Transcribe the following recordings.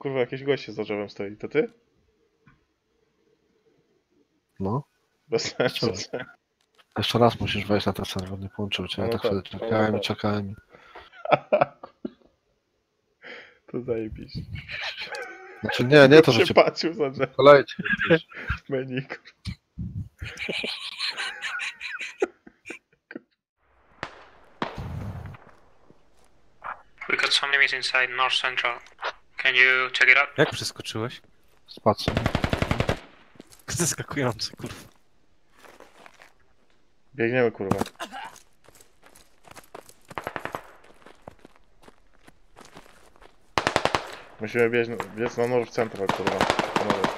Kurwa, jakieś goście za drzewem stoi. To ty? No. Bez sensu. Jeszcze raz musisz wejść na ten serwer, nie połączył cię. Ja No tak tak, wtedy no czekałem i tak. czekałem. To zajebiście. Znaczy nie, nie to, że cię patrzył za drzewo kolejcie. menu. We got some enemies inside North Central. Can you check it out? Jak przeskoczyłeś? Sobie. Zaskakujący, kurwa. Biegniemy, kurwa. Musimy biec, biec na North Central, kurwa. Panowie.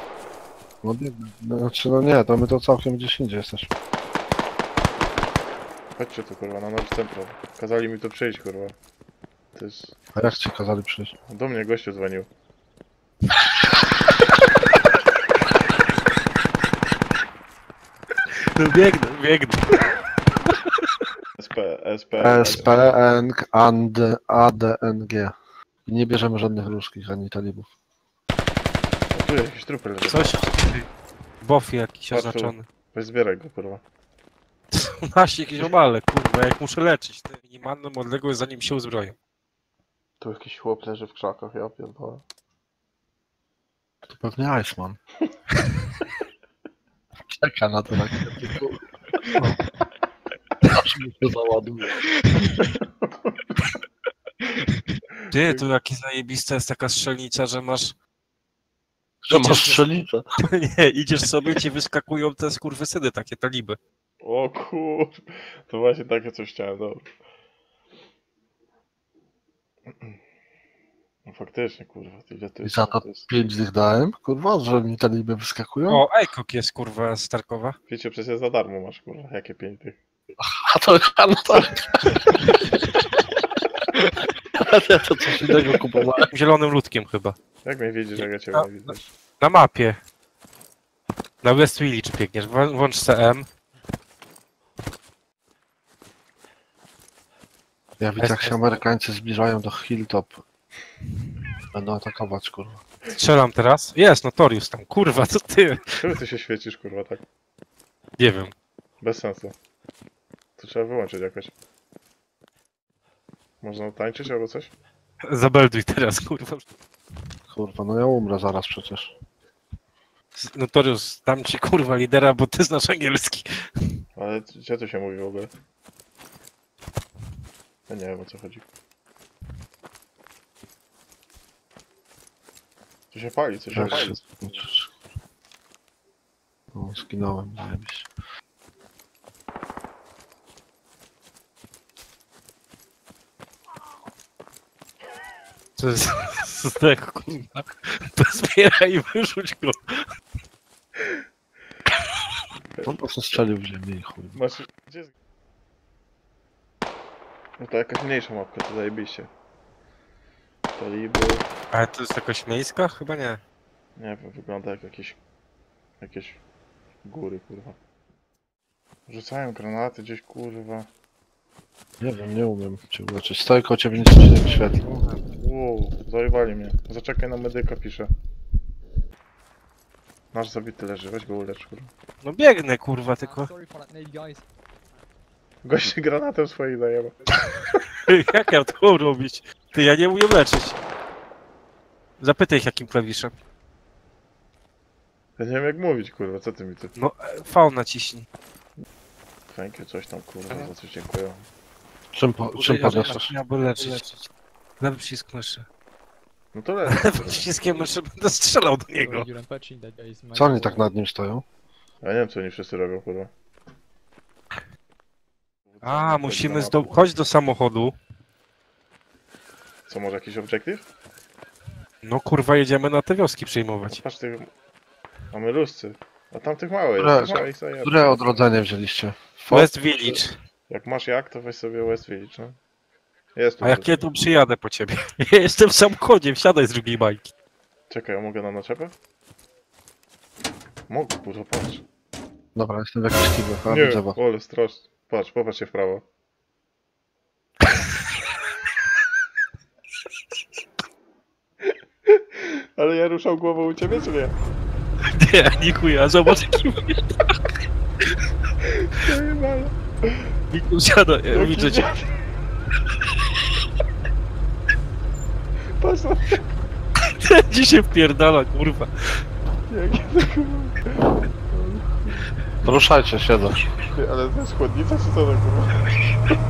No, biegnę. no, znaczy no nie, to my to całkiem gdzieś indziej jesteśmy. Chodźcie tu, kurwa, na North Central. Kazali mi tu przyjść, kurwa. To jest... A jak ci kazali przyjść? Do mnie gościu dzwonił. No biegnę, biegnę. SP, SP. SPN and ADNG. I nie bierzemy żadnych ruskich ani talibów. O, tu jakieś trupy leżą. Coś. Bof jakiś Patrz oznaczony. Weź zbieraj go, kurwa. Masz jakieś obale, kurwa, jak muszę leczyć. To minimalną odległość zanim się uzbroję. Tu jakiś chłop leży w krzakach, ja pierdolę. To pewnie Iceman. Czeka na to rakiety. kurwa. Aż mi się załaduje. Ty, tu jaki zajebista jest taka strzelnica, że masz... Że masz strzelnicę. Nie, idziesz sobie i ci wyskakują te skurwysyny, takie taliby. O kur... To właśnie takie coś chciałem, dobra. No faktycznie, kurwa, to ile to I jest? za to pięć tych dałem, kurwa, że mi taliby wyskakują. O, Ejkok jest, kurwa, z Tarkowa. Wiecie, przecież za darmo masz, kurwa, jakie pięć tych. A to, a no to... Ja to coś innego kupowałem. Zielonym ludkiem chyba. Jak mnie widzisz, jak ja ciebie No, nie widzę? Na mapie. Na West Village biegniesz, włącz CM. Ja widzę, jak się Amerykańcy zbliżają do Hilltop. Będą atakować, kurwa. Strzelam teraz. Jest, Notorious tam. Kurwa, co ty? Czemu ty się świecisz, kurwa, tak? Nie wiem. Bez sensu. To trzeba wyłączyć jakoś. Można tańczyć albo coś? Zabelduj teraz, kurwa. Kurwa, no ja umrę zaraz przecież. Notorious, dam ci kurwa lidera, bo ty znasz angielski. Ale gdzie to się mówi w ogóle? Ja nie wiem o co chodzi. Co się pali, co się pali. się skończysz? O, zginąłem, zajebiście. To jest z tego, kurwa. Pozbieraj i wyrzuć go. On po prostu strzelił w ziemię i chuj. Masz... Gdzie jest... No to jakaś mniejsza mapka, to zajebiście. Taliby... Ale to jest jakaś miejska? Chyba nie. Nie wiem, wygląda jak jakieś... Jakieś... Góry, kurwa. Rzucają granaty gdzieś, kurwa. Nie wiem, nie umiem cię uleczyć. Stoi koło ciebie, nic ci nie wyświetli. Wow, zajebali mnie. Zaczekaj na medyka, pisze. Nasz zabity leży, weź go ulecz, kurwa. No biegnę, kurwa, tylko. Gość granatem swoich zajeba. Jak ja to mam robić? Ty, ja nie umiem leczyć. Zapytaj ich jakim klawiszem. Ja nie wiem jak mówić, kurwa, co ty mi tu... No, V naciśnij. Thank you, coś tam, kurwa, za coś dziękuję. Czym, po, czym podniosłeś? Ja by leczyć. Lewy przycisk myszy. No to leć. Lewym przyciskiem myszy będę strzelał do niego. Co oni tak nad nim stoją? Ja nie wiem co oni wszyscy robią, kurwa. A, musimy zdo... Chodź do samochodu. Co, może jakiś obiektyw? No kurwa, jedziemy na te wioski przejmować. Patrz, tych... Mamy luscy. A tamtych małe Które- jest, małe ich zajeba. Które odrodzenie wzięliście? West Village. Jak masz jak, to weź sobie West Village, no. Jest tu. A jak ja tu przyjadę po ciebie? Ja jestem w samochodzie, wsiadaj z drugiej bajki. Czekaj, a mogę na naczepę? Mogę, kurwa, patrz. Dobra, jestem w jakichś kiblach, a Nie, widzę strasznie. Patrz, popatrz się w prawo. Ale ja ruszał głową u ciebie, czy nie? Nie, chuja, zobacz jaki Zajebane. Miku siada, ja Jaki widzę cię. Patrz na Dzisiaj wpierdala, kurwa. jakie to kurwa. Ruszajcie, siedzę. Ty, Ale to jest chłodnica, czy co to kurwa?